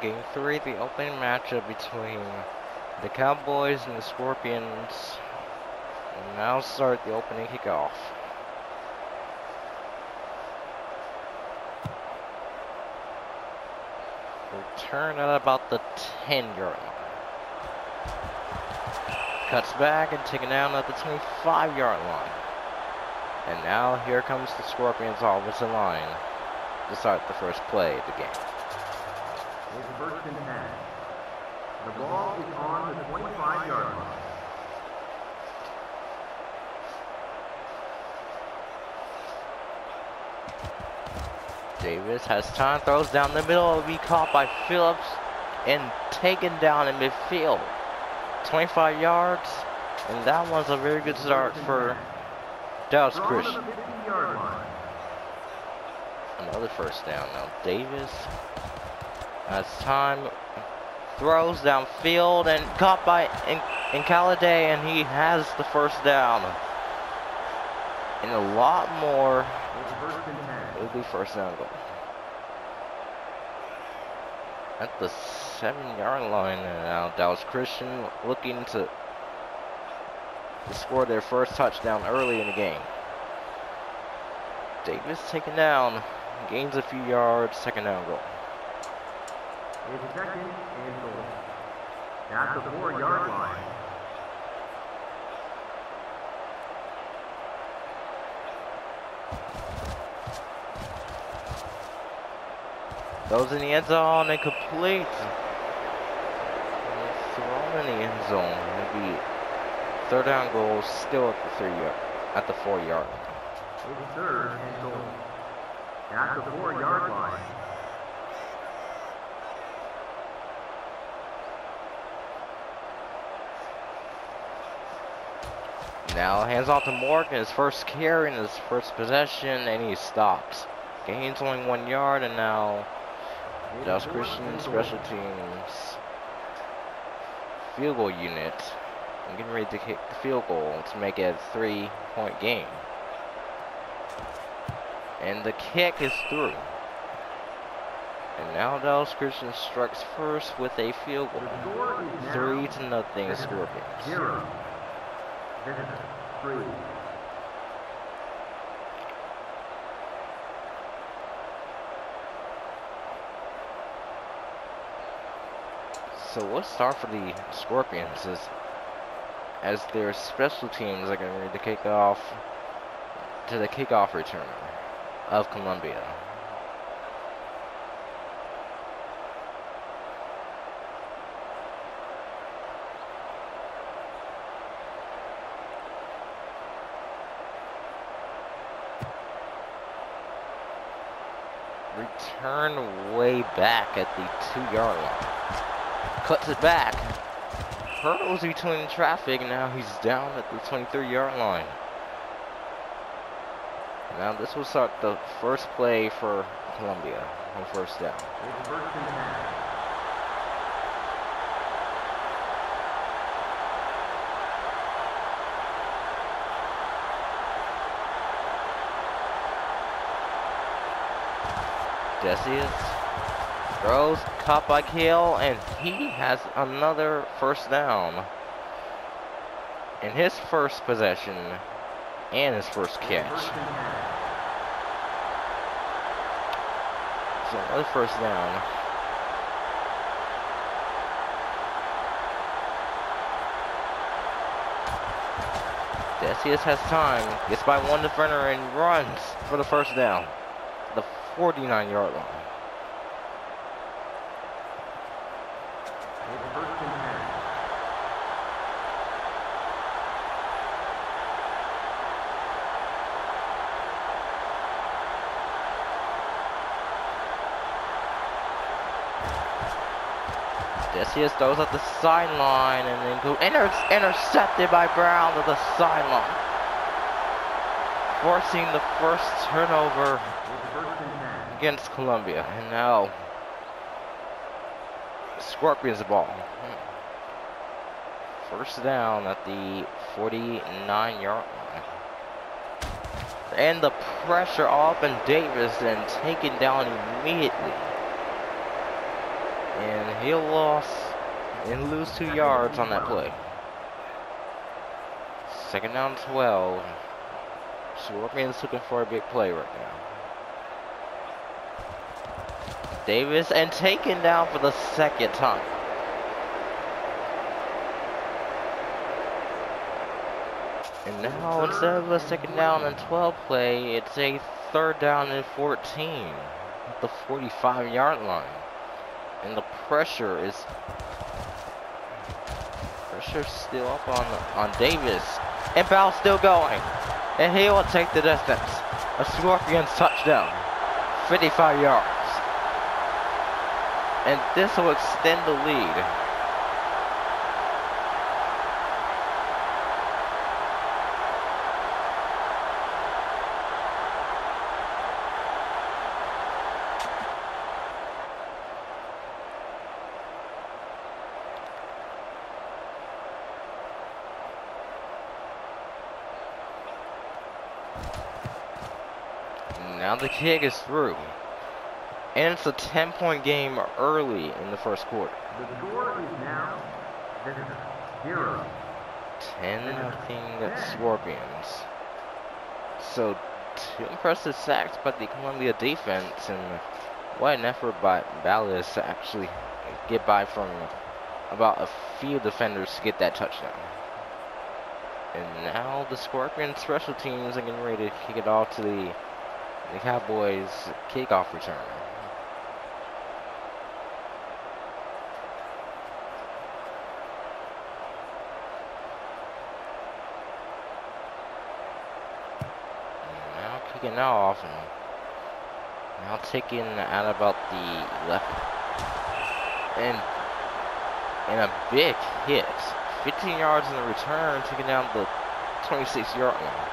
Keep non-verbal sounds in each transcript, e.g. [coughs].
Game three, the opening matchup between the Cowboys and the Scorpions. will now start the opening kickoff. Return at about the 10 yard line. Cuts back and taken down at the 25 yard line. And now here comes the Scorpions offensive line to start the first play of the game first and 10. The ball is on the 25-yard line. Davis has time, throws down the middle, will be caught by Phillips and taken down in midfield. 25 yards, and that was a very good start for Dallas Christian. Another first down now. Davis as time throws downfield and caught by in, in Calladay and he has the first down. And a lot more. Will be first down goal. At the seven yard line now, Dallas Christian looking to, to score their first touchdown early in the game. Davis taken down, gains a few yards, second down goal is second and goal. At the four-yard line. Goes in the end zone and complete. Thrown in the end zone. Maybe third down goal still at the three yard, at the four yard line. It's third and goal. At the four yard line. Now hands off to Morgan, his first carry and his first possession, and he stops. gains only one yard, and now Dallas Christian special teams field goal unit. I'm getting ready to kick the field goal to make it a three-point game. And the kick is through. And now Dallas Christian strikes first with a field goal. Three to nothing Scorpions. Visitor, three. So what's start for the Scorpions is as their special teams are ready to kick off to the kickoff returner of Colombia. Return way back at the two-yard line. Cuts it back. Hurdles between traffic, now he's down at the 23-yard line. Now this start the first play for Colombia on first down. Decius throws, caught by Kale, and he has another first down. In his first possession and his first catch. So another first down. Decius has time, gets by one defender and runs for the first down. The 49 yard line. Decius throws at the sideline and then go inter intercepted by Brown at the sideline. Forcing the first turnover It's first and ten. Against Colombia. And now Scorpions ball. Hmm. First down at the 49 yard line. And the pressure off and Davis and taken down immediately. And he'll lost and lose two yards on that play. Second down 12. Scorpions looking for a big play right now. Davis and taken down for the second time. And now instead of a second down and 12 play, it's a third down and 14 at the 45 yard line. And the pressure is pressure still up on on Davis. And Bell still going. And he will take the distance. A Scorpions touchdown. 55 yards. And this will extend the lead. Now the kick is through. And it's a 10 point game early in the first quarter. The score is now zero. 10 nothing Scorpions. So two impressive sacks by the Colombia defense and what an effort by Ballas to actually get by from about a few defenders to get that touchdown. And now the Scorpion special teams are getting ready to kick it off to the the Cowboys kickoff return. Now kicking off now taking out about the left and and a big hit. 15 yards in the return, taking down the 26 yard line.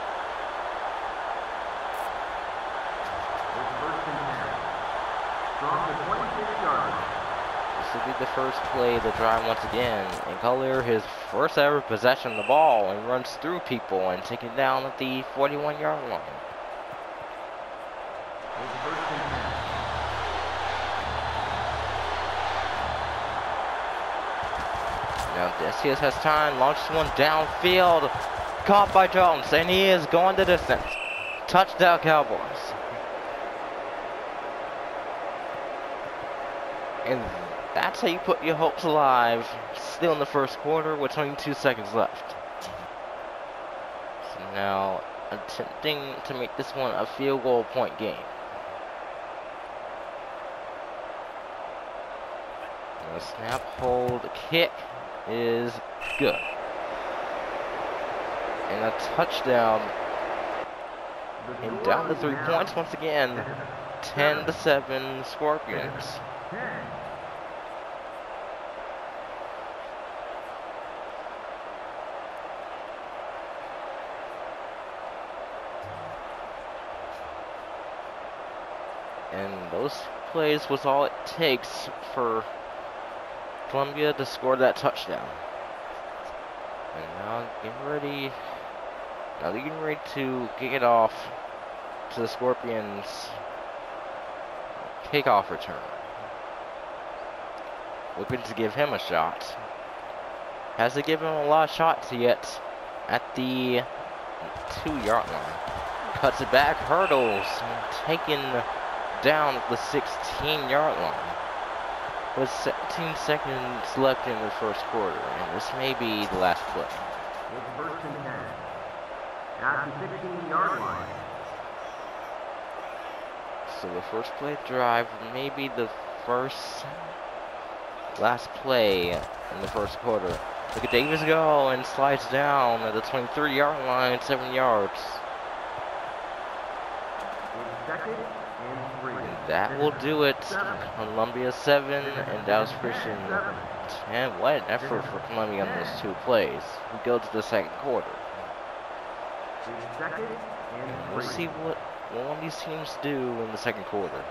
It's first From the 26-yard line. This will be the first play of the drive once again. And Collier, his first ever possession of the ball, and runs through people and taken down at the 41-yard line. It's first and 10. Now Decius has time, launches one downfield, caught by Jones, and he is going the distance. Touchdown Cowboys. And that's how you put your hopes alive, still in the first quarter with 22 seconds left. So now attempting to make this one a field goal point game. Now snap, hold, kick is good. And a touchdown. And down to three points once again. 10 to 7 Scorpions. And those plays was all it takes for Colombia to score that touchdown. And now getting ready. Now they're getting ready to kick it off to the Scorpions kickoff return. Looking to give him a shot. Hasn't given him a lot of shots yet at the two yard line. Cuts it back, hurdles, taken down the 16 yard line. With 17 seconds left in the first quarter, and this may be the last play. It's first and 10. At the 16-yard line. So the first play drive may be the first last play in the first quarter. Look at Davis go and slides down at the 23 yard line, seven yards. It's second and three. And that will do it. Colombia 7 and Dallas Christian 10. What an effort for Colombia on those two plays. We go to the second quarter. We'll see what, what one of these teams do in the second quarter.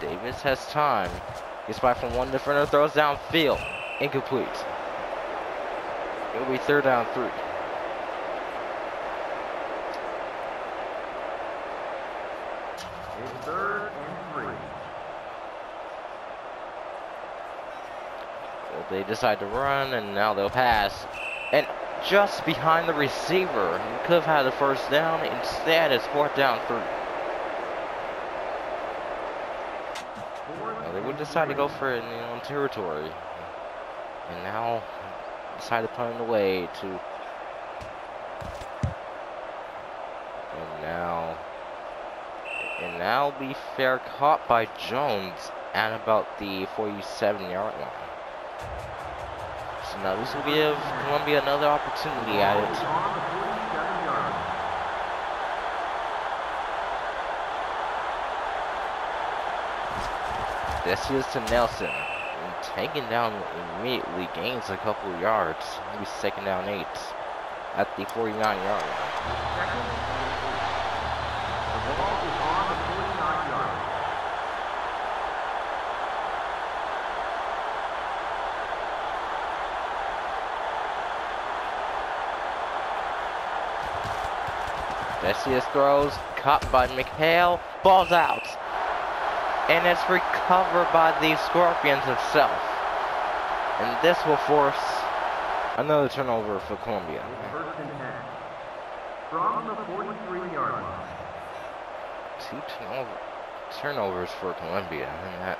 Davis has time. Gets by from one defender, throws downfield. Incomplete. It'll be third down three. It's third and three. They decide to run, and now they'll pass. And just behind the receiver, he could have had a first down. Instead, it's fourth down three. Well, they would decide to go for it in their own territory. And now decide to punt it away to. And now. And now be fair caught by Jones at about the 47 yard line. So now this will give Colombia another opportunity at it. This the 47-yard line. Decius to Nelson. Taken down immediately, gains a couple yards. Maybe second down eight at the 49 yard line. Second and three. The ball is on 49-yard. Decius throws, caught by McHale, ball's out. And it's recovered by the Scorpions itself. And this will force another turnover for Colombia. It's first and 10. From the 43-yard line. Two turnover, turnovers for Colombia in that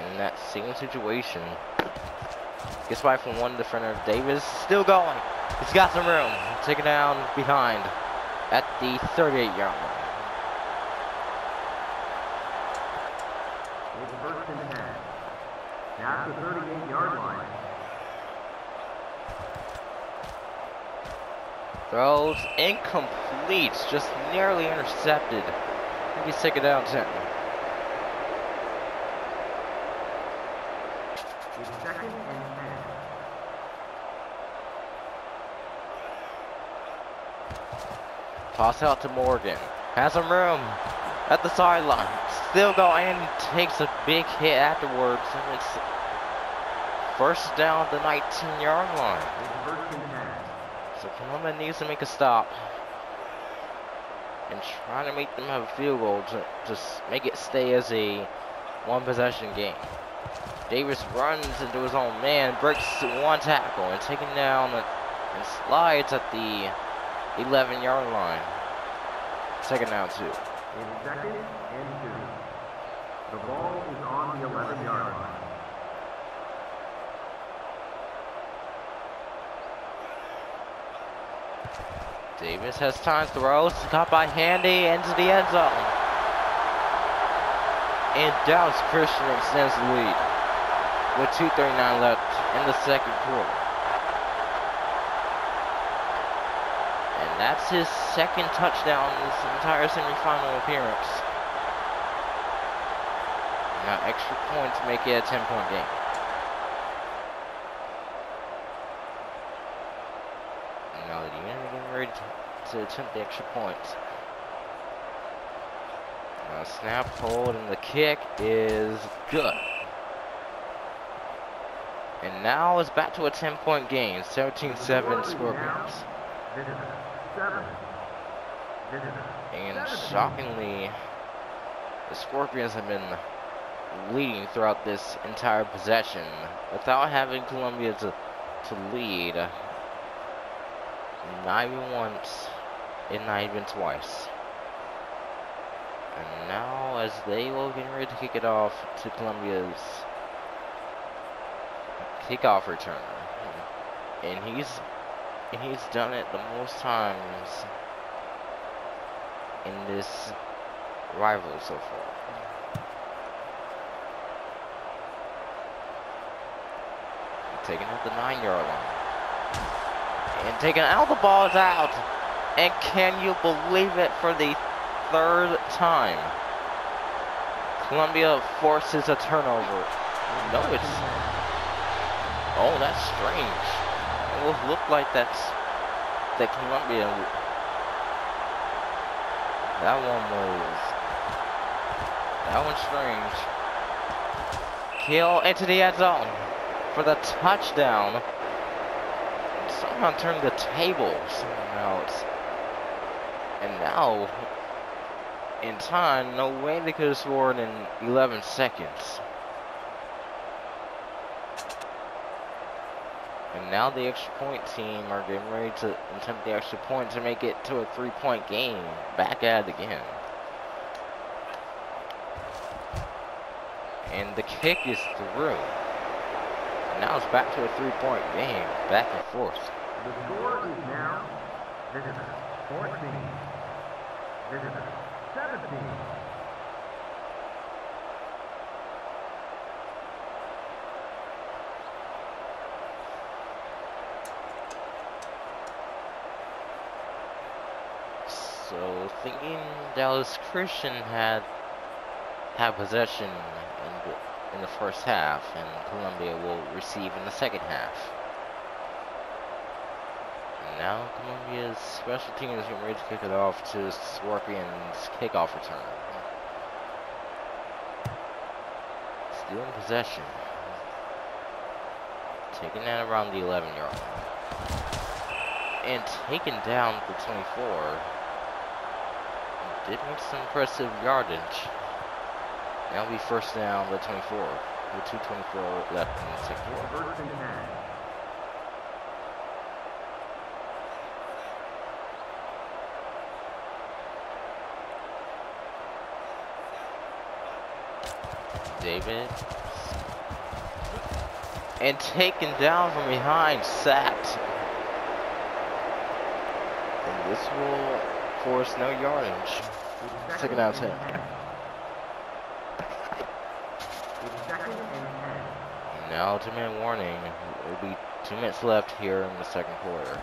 in that same situation. Gets by from one defender. Davis still going. He's got some room. Taken down behind at the 38 yard line. It's first and 10. At the 38-yard line. Throws incomplete, just narrowly intercepted. I think he's taken down 10. Second and 10. Toss out to Morgan. Has some room at the sideline. Still going and takes a big hit afterwards. And it's first down the 19 yard line. It's first and 10. So Colombia needs to make a stop. And trying to make them have a field goal to just make it stay as a one possession game. Davis runs into his own man, breaks one tackle, and taken down and slides at the 11 yard line. Second down two. In second and two. The ball is on the 11 yard line. Davis has time, throws, caught by Handy into the end zone. And Dallas Christian extends the lead with 2.39 left in the second quarter. And that's his second touchdown in this entire semifinal appearance. Now extra point to make it a 10 point game. Now the are getting ready to, to attempt the extra point. Now snap, hold, and the kick is good. And now it's back to a 10 point game, 17-7 Scorpions. And shockingly, the Scorpions have been leading throughout this entire possession without having Colombia to, to lead. Not even once, and not even twice. And now, as they will get ready to kick it off to Colombia's kickoff returner, and he's and he's done it the most times in this rivalry so far. Taking out the nine yard line. And taking out the ball is out. And can you believe it for the third time? Colombia forces a turnover. No, it's. Oh, that's strange. It will look like that's that Colombia. That one was. That one's strange. Kill into the end zone for the touchdown. Somehow turned the table somehow. It's, and now, in time, no way they could have scored in 11 seconds. And now the extra point team are getting ready to attempt the extra point to make it to a three point game. Back at it again. And the kick is through. Now it's back to a three point game. Back and forth. The score is now visitor 14, visitor 17. So thinking Dallas Christian had had possession in the, first half, and Colombia will receive in the second half. Now Colombia's special team is getting ready to kick it off to Scorpions kickoff return. Still in possession. Taking that around the 11 yard line. And taken down the 24 did make some impressive yardage. That'll be first down the 24 with 2.24 left in the second quarter. and 10. David. And taken down from behind, sacked. And this will force no yardage. Second down 10. Now two minute warning. It will be two minutes left here in the second quarter.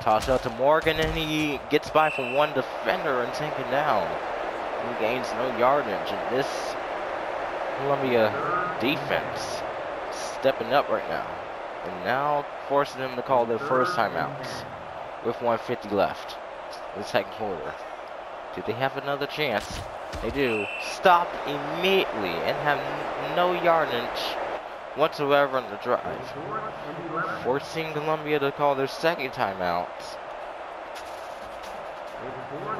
Toss out to Morgan and he gets by from one defender and taken down. He gains no yardage and this Colombia defense stepping up right now. And now forcing them to call their first timeouts with 150 left. In the second quarter. Do they have another chance? They do. Stop immediately and have no yardage whatsoever on the drive. Forcing Colombia to call their second timeout.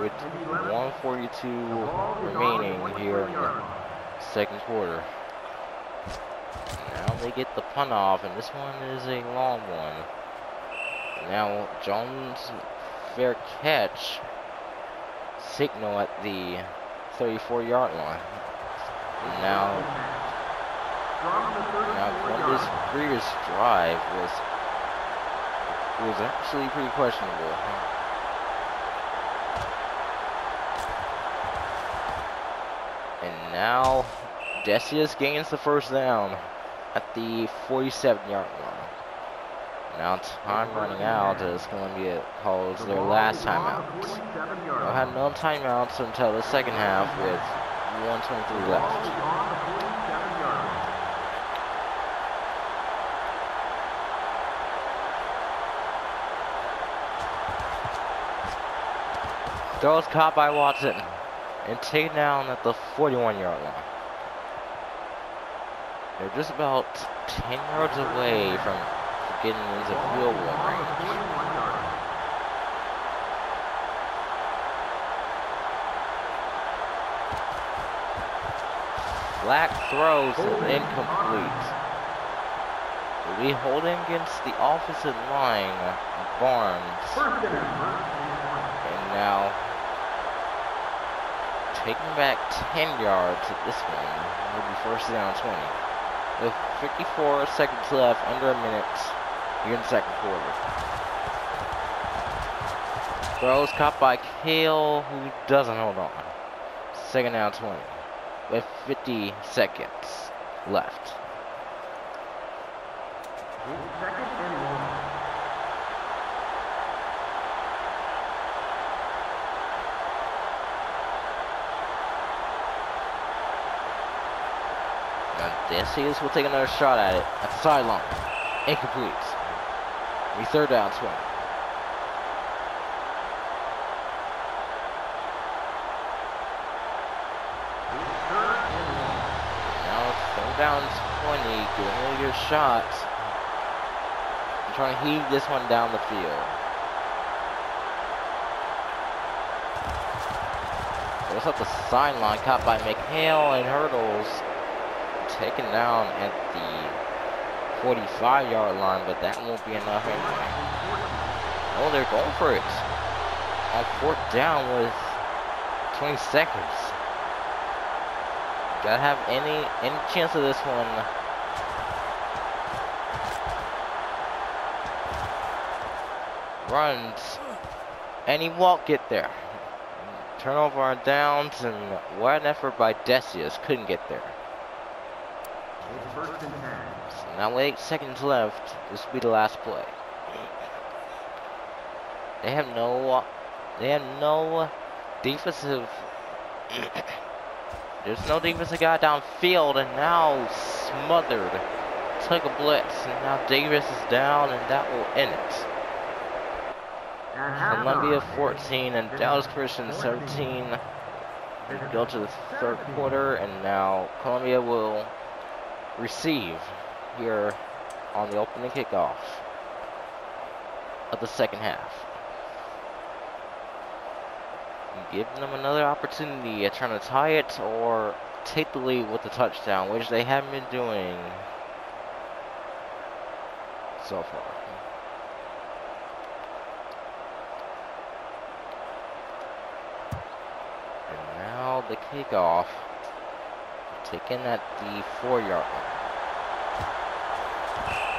With 142 remaining here in the second quarter. Now they get the punt off, and this one is a long one. Now Jones fair catch signal at the 34 yard line. Now, now Colombia's previous drive was was actually pretty questionable. And now Decius gains the first down at the 47 yard line. Now time running out as Colombia calls their last timeout. They'll have no timeouts until the second half with 123 left. Throw is caught by Watson and taken down at the 41 yard line. They're just about 10 yards away from getting into field goal range. Black throws is incomplete. Will be holding against the opposite line, Barnes. And now taking back 10 yards at this one. Will be first down 20. With 54 seconds left, under a minute here in the second quarter. Throws caught by Kale, who doesn't hold on. Second down 20 with 50 seconds left. Second and one. Now Decius will take another shot at it at the sideline. Incomplete. We third down 20. Now third down 20, getting all your shots. I'm trying to heave this one down the field. Goes up the sideline, caught by McHale and Hurdles. Taken down at the 45 yard line, but that won't be enough. Oh, they're going for it. On fourth down with 20 seconds. Gotta have any any chance of this one. Runs, and he won't get there. Turnover on downs, and what an effort by Decius. Couldn't get there. It's first and ten. So now with eight seconds left, this will be the last play. They have no, they have no defensive. [coughs] There's no defensive guy downfield, and now smothered. Took a blitz, and now Davis is down, and that will end it. Colombia 14 and Dallas Christian 17. We go to the third quarter, and now Colombia will receive here on the opening kickoff of the second half. Giving them another opportunity at trying to tie it or take the lead with the touchdown, which they haven't been doing so far. And now the kickoff taken at the four yard line.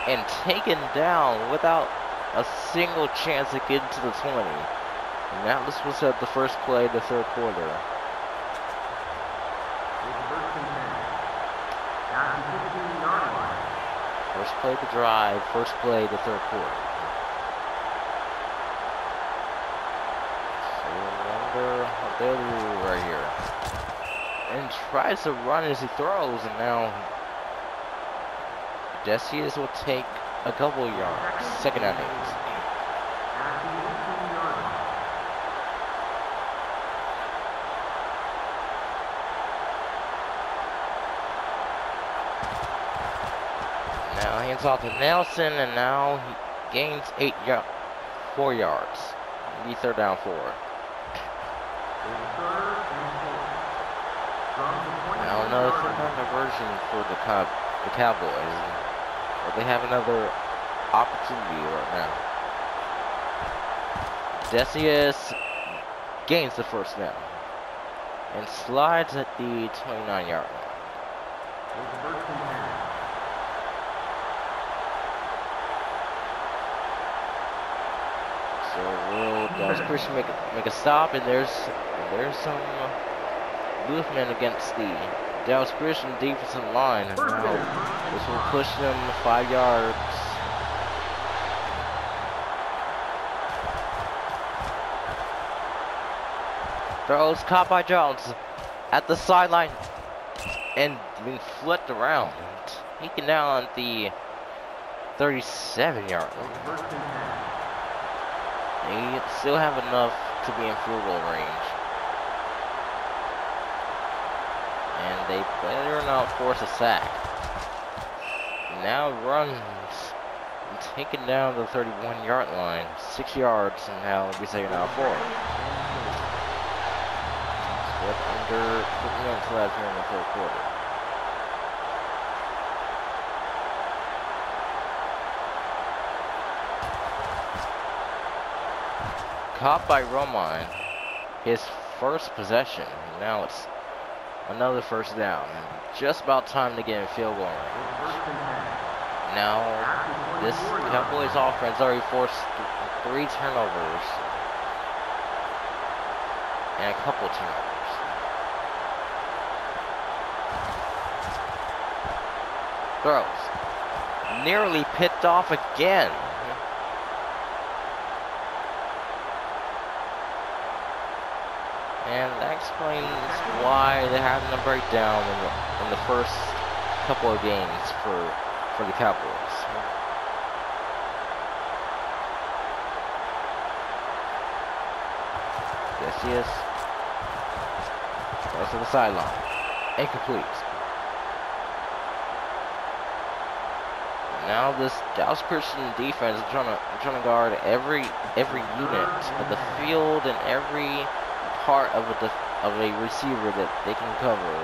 And taken down without a single chance to get into the 20. And now this was at the first play of the third quarter. First and ten. At the 15 yard. First play the drive, first play the third quarter. So I wonder what they'll do right here. And tries to run as he throws, and now Decius will take a couple yards. Second innings. Now hands off to Nelson, and now he gains eight yards, four yards. Be third down four. Now another third down diversion for the cow, the Cowboys. But they have another opportunity right now. Decius gains the first down and slides at the 29 yard line. So will Dallas Christian make a, make a stop, and there's there's some movement against the Dallas the defensive line. And now down. this will push them five yards. Throws caught by Jones at the sideline and being flipped around. Taken down at the 37 yard line. They still have enough to be in field goal range. And they better not force a sack. Now runs taken down the 31 yard line. Six yards and now be second down four. With under 50 minutes left here in the third quarter. Caught by Roman. His first possession. Now it's another first down. Just about time to get in field goal range. Now this Cowboys offense already forced three turnovers and a couple turnovers. Throws. Nearly picked off again. And that explains why they're having a breakdown in the, in the first couple of games for for the Cowboys. Yes, he is. Goes to the sideline. Incomplete. Now this Dallas Christian defense is trying to trying to guard every every unit of the field and every part of a of a receiver that they can cover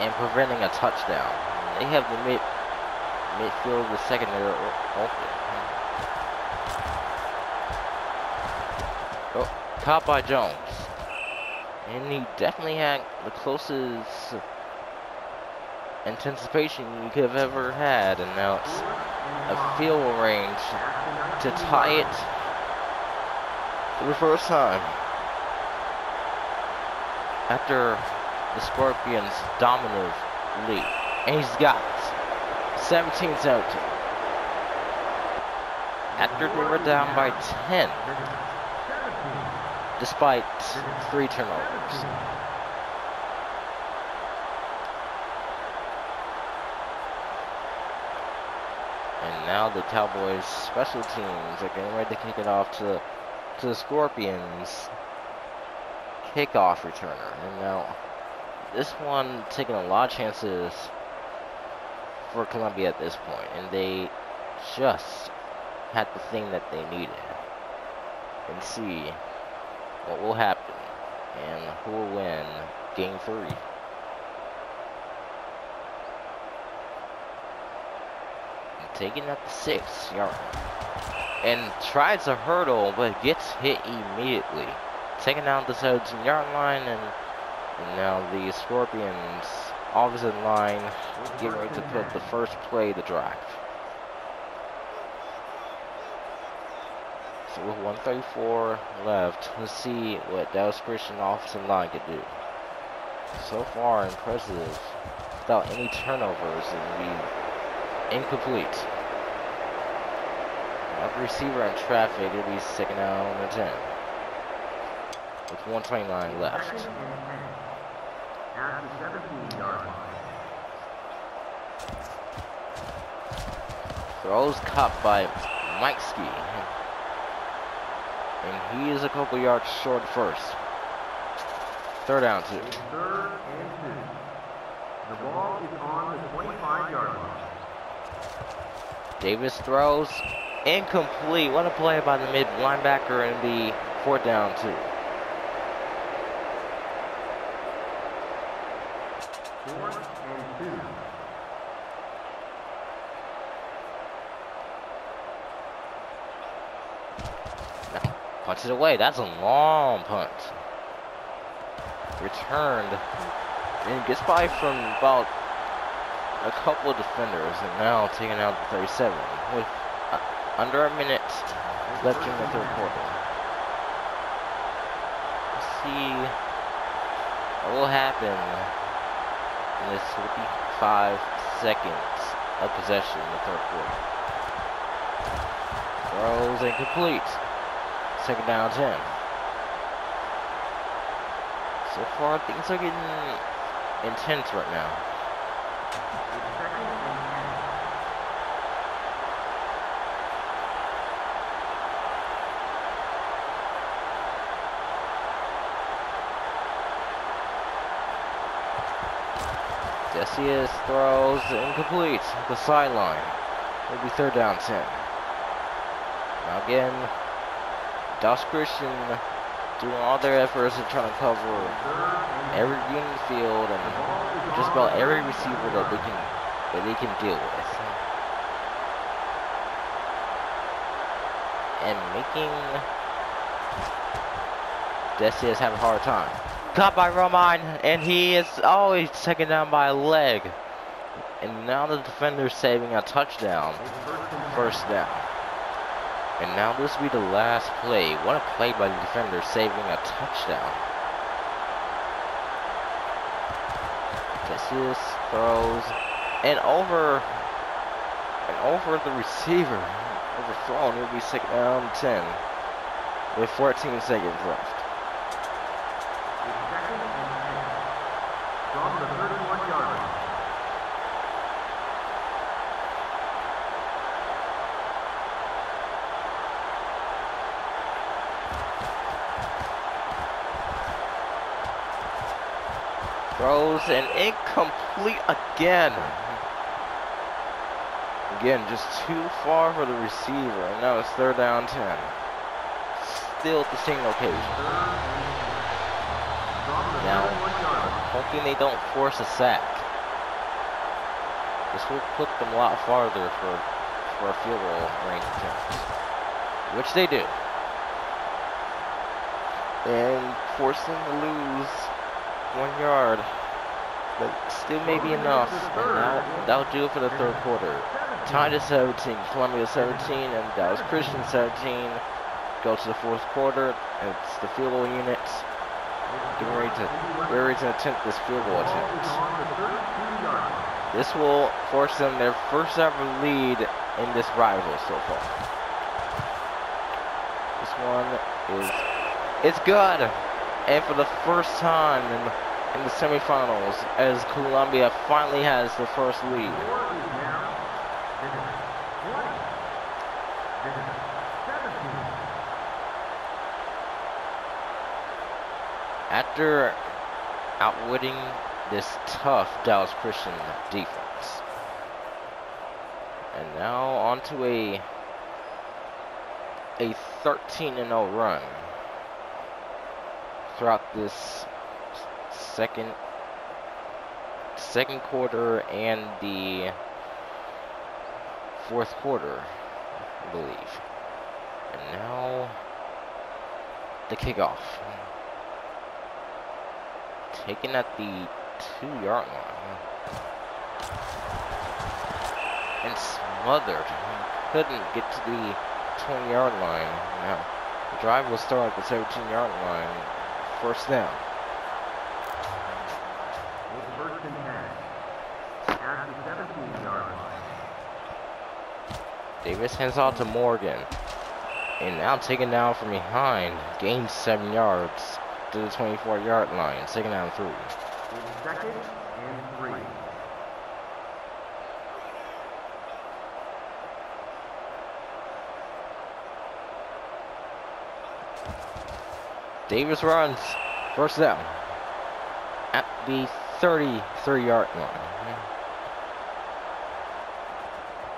and preventing a touchdown. They have the mid midfield, the secondary open. Oh, caught by Jones. And he definitely had the closest anticipation you could have ever had, and now it's a field range to tie it for the first time. After the Scorpions' dominant lead. And he's got 17 17. After they were down by 10, despite three turnovers. And now the Cowboys special teams are getting ready to kick it off to to the Scorpions kickoff returner. And now this one taking a lot of chances for Colombia at this point, and they just had the thing that they needed. And see what will happen and who will win game three. Taking up the six yard and tries a hurdle but gets hit immediately. Taking down the 17 yard line and, and now the Scorpions opposite line getting ready to put the first play of the drive. So with 134 left, let's see what Dallas Christian offensive line could do. So far impressive without any turnovers and be incomplete. The receiver in traffic, it'll be second down and 10. 129 left. Throws caught by Mike Ski. And he is a couple yards short first. Third down, two. The ball is on the 25 yard line. Davis throws. Incomplete. What a play by the mid linebacker in the fourth down, two. It away. That's a long punt. Returned. And gets by from about a couple of defenders. And now taking out the 37 with uh, under a minute left in the third quarter. Let's see what will happen in this 55 seconds of possession in the third quarter. Throws incomplete. Second down 10. So far, things are getting intense right now. Decius throws incomplete. The sideline. Will be third down 10. Now again, Dallas Christian doing all their efforts and trying to cover every unit field and just about every receiver that they can that they can deal with. And making Decius have a hard time. Caught by Romine, and he is always taken down by a leg. And now the defender's saving a touchdown. First down. And now this will be the last play. What a play by the defender saving a touchdown. Decius throws and over and over the receiver. Overthrown. It'll be second down 10 with 14 seconds left. It's second and ten. From the 31 yard line. And incomplete again. Again, just too far for the receiver. And now it's third down 10. Still at the same location. Now, 31 yard line. hoping they don't force a sack. This will put them a lot farther for, for a field goal range attempt. Which they do. And force them to lose one yard. But still maybe enough. And now that'll do it for the third quarter. Tied at 17, Colombia 17, and Dallas Christian 17. Go to the fourth quarter. It's the field goal units getting ready to getting ready to attempt this field goal attempt. on the 32 yard line. This will force them their first ever lead in this rival so far. This one is it's good, and for the first time in the, in the semifinals, as Colombia finally has the first lead. Score is now visitor 20. Visitor 17. After outwitting this tough Dallas Christian defense. And now on to a a 13 and 0 run throughout this second second quarter and the fourth quarter, I believe. And now the kickoff. Taken at the two yard line. And smothered. Couldn't get to the 20 yard line. Now, the drive will start at the 17 yard line. First down. Davis hands off to Morgan. And now taken down from behind. Gains seven yards to the 24 yard line. Second down three. Second and three. Davis runs. First down. At the 33 yard line.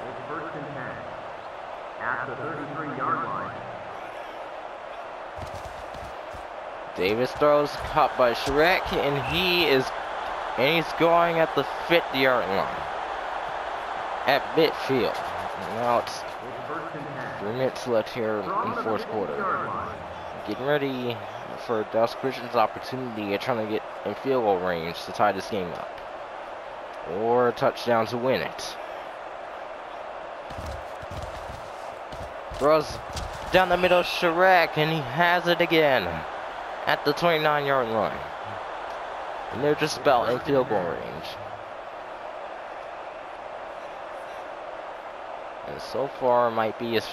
It's first first and 10 at the 33-yard line. Davis throws, caught by Shrek, and he is, and he's going at the 50 yard line. At midfield. Now it's It's first and 10 three minutes left here in the fourth quarter. Getting ready for Dallas Christian's opportunity at trying to get in field goal range to tie this game up. Or a touchdown to win it. Throws down the middle, Shrek, and he has it again at the 29 yard line. And they're just about in field goal range. And so far might be his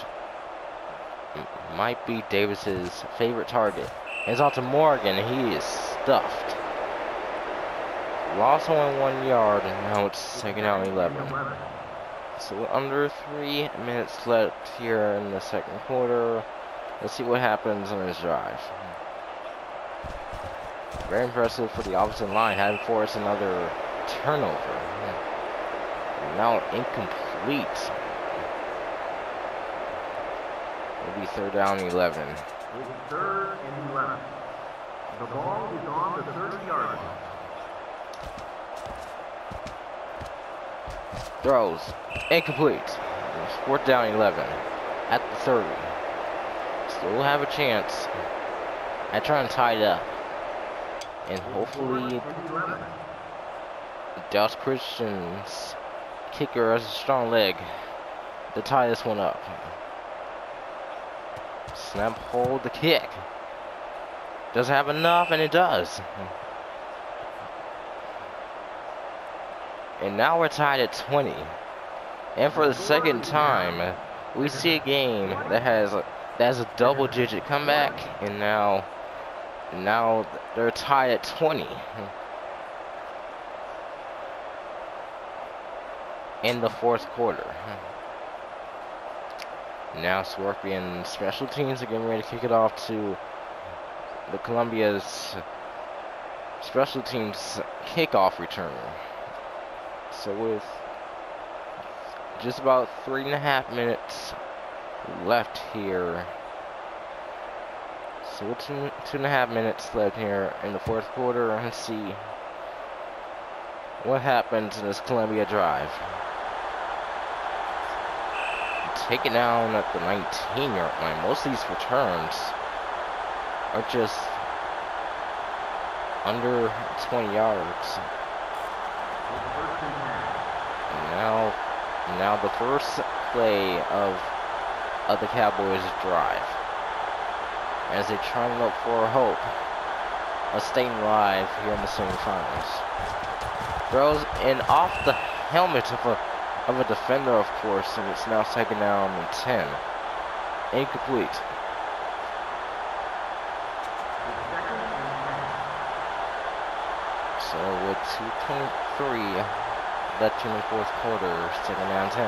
might be Davis's favorite target. It's out to Morgan, he is stuffed. Lost only one yard, and now it's second out and 11. 11. So under three minutes left here in the second quarter. Let's see what happens on this drive. Very impressive for the opposite line, having forced another turnover. And now incomplete. It'll be third down 11. It's third and 11. The ball is on the 30-yard line. Throws. Incomplete. Fourth down 11. At the 30. Still have a chance. I try and tie it up. And hopefully Fourth and 11. Dallas Christian's kicker has a strong leg to tie this one up. Snap hold the kick. Doesn't have enough, and it does. And now we're tied at 20. And for the second time, we see a game that has a, that has a double-digit comeback, and now now they're tied at 20. in the fourth quarter. Now Scorpion special teams are getting ready to kick it off to the Colombia's special teams kickoff return. So with just about three and a half minutes left here. So with two, two and a half minutes left here in the fourth quarter. Let's see what happens in this Colombia drive. Take it down at the 19 yard line. Most of these returns are just under 20 yards. It's first and 10. And now, the first play of of the Cowboys' drive, as they try to look for a hope of staying alive here in the semifinals. Throws in off the helmet of a of a defender, of course, and it's now second down and 10. Incomplete. It's second and 10. So with 2.3 left in the fourth quarter, second down 10.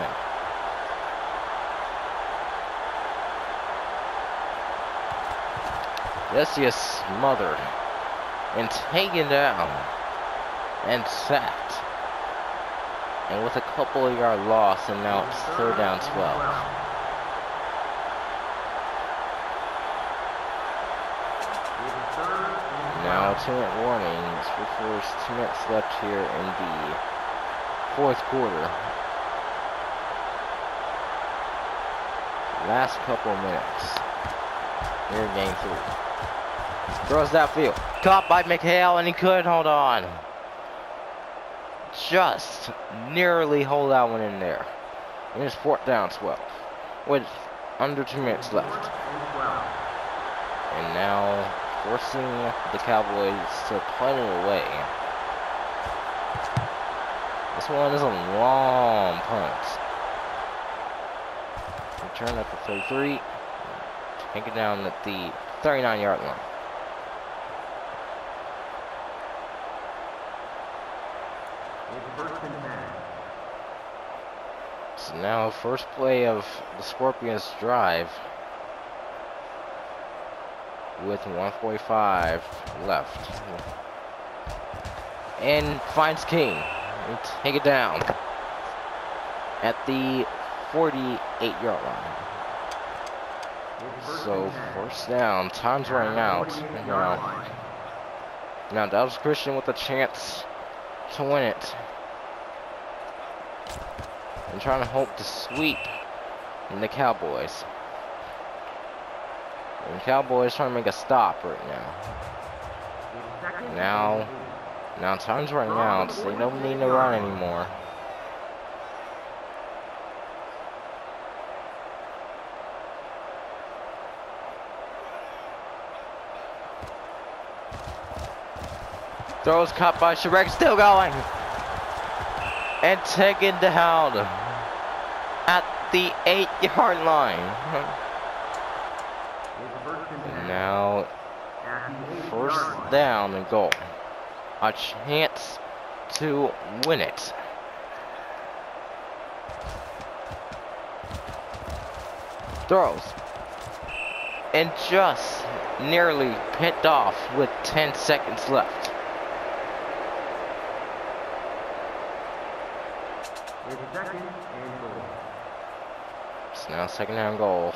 That's just smothered and taken down and sacked. And with a couple of yard loss, and now it's third down 12. It's Now 12. two minute warnings before two minutes left here in the fourth quarter. Last couple minutes. Here in game three. Throws that field. Caught by McHale and he couldn't hold on. Just nearly hold that one in there. And it's fourth down 12. With under two minutes left. And 12. And now forcing the Cowboys to punt it away. This one is a long punt. Return at the 33. Take it down at the 39 yard line. It's first and 10. So now first play of the Scorpions drive with 145 left. And finds King. And take it down at the 48 yard line. So first down, time's running out. Now, now Dallas Christian with a chance to win it. And trying to hope to sweep in the Cowboys. And Cowboys trying to make a stop right now. Now, now time's running out. So they don't need to run anymore. Throws caught by Shrek, still going. And taken down at the eight yard line. Now, first down and goal. A chance to win it. Throws. And just nearly picked off with 10 seconds left. It's now second down goal.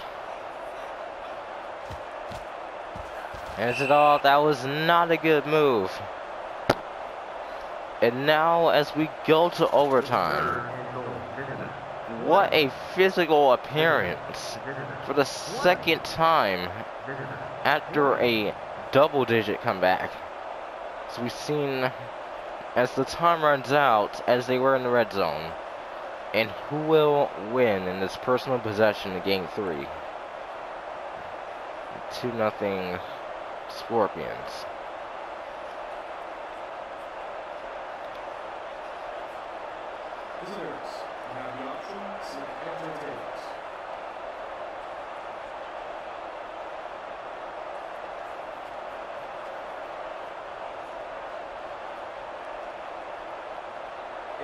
As it all, that was not a good move. And now as we go to overtime, what a physical appearance for the second time after a double digit comeback. So we've seen as the time runs out, as they were in the red zone, and who will win in this personal possession in game three? 2 nothing Scorpions. Visitors have the option to enter tables.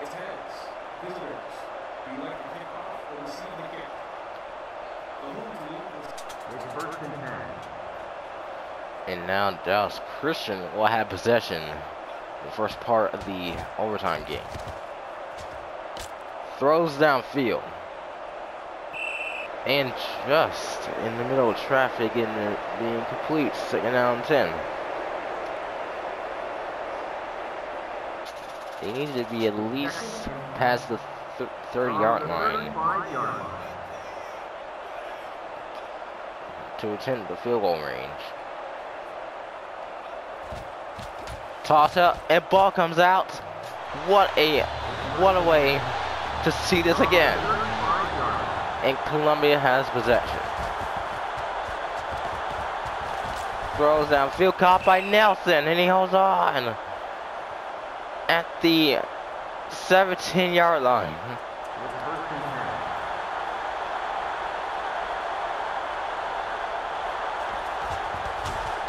It's heads. Visitors, do you like the kickoff or receive the kick? The home team will It's first and ten. And now Dallas Christian will have possession the first part of the overtime game. Throws downfield. And just in the middle of traffic and being complete, second down 10. They need to be at least past the th 30 yard line to attempt the field goal range. Toss up and ball comes out. What a what a way to see this again. And Colombia has possession. Throws downfield caught by Nelson and he holds on at the 17 yard line.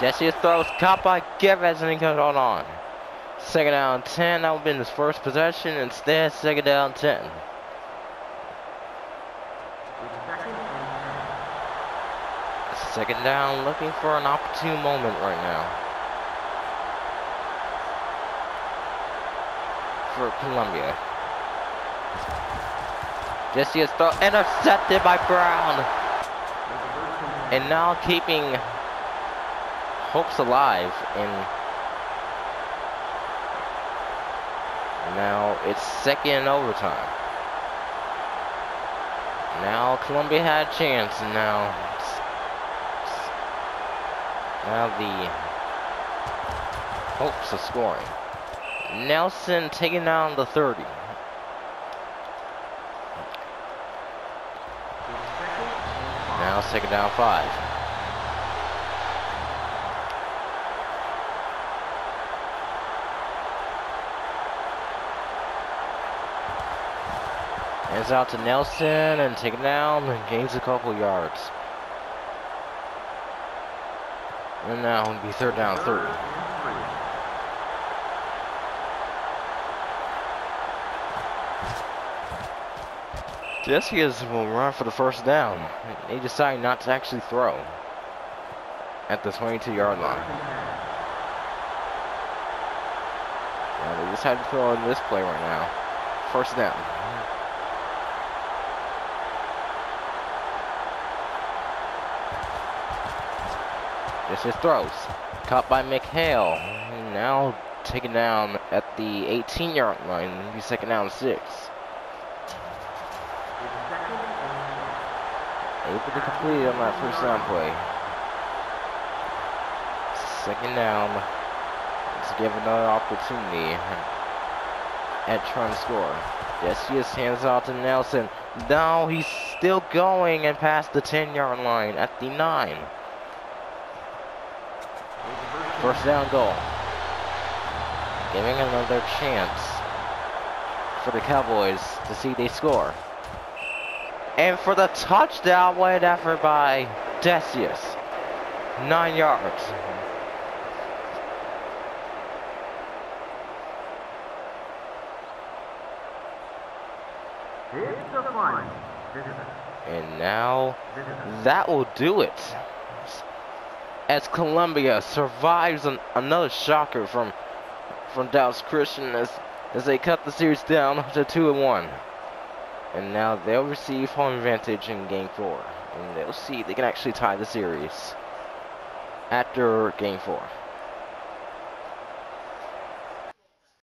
Jesse throws caught by Givens and he comes on on. Second down 10, that would be his first possession. Instead, second down 10. It's second and ten. Second down, looking for an opportune moment right now. For Colombia. Jesse is throw intercepted by Brown. And now keeping hopes alive and now it's second overtime. Now Colombia had a chance now now the hopes of scoring. Nelson taking down the 30. It's second and five. Now second down five. Hands out to Nelson and taken down and gains a couple yards. And now it'll be third down Third Tedeschi's will run for the first down. He decided not to actually throw at the 22-yard line. Yeah, they had to throw on this play right now. First down. This is throws. Caught by McHale. Now taken down at the 18-yard line. Second down six. Able to complete on that first down play. Second down. Let's give another opportunity at trying to score. Yes, he is hands off to Nelson. Now he's still going and past the 10 yard line at the 9. First down goal. Giving another chance for the Cowboys to see they score. And for the touchdown, what an effort by Decius. Nine yards. It's the final. Visitor. And now that will do it. As Colombia survives an, another shocker from from Dallas Christian as as they cut the series down to two and one. And now they'll receive home advantage in game four. And they'll see they can actually tie the series after game four.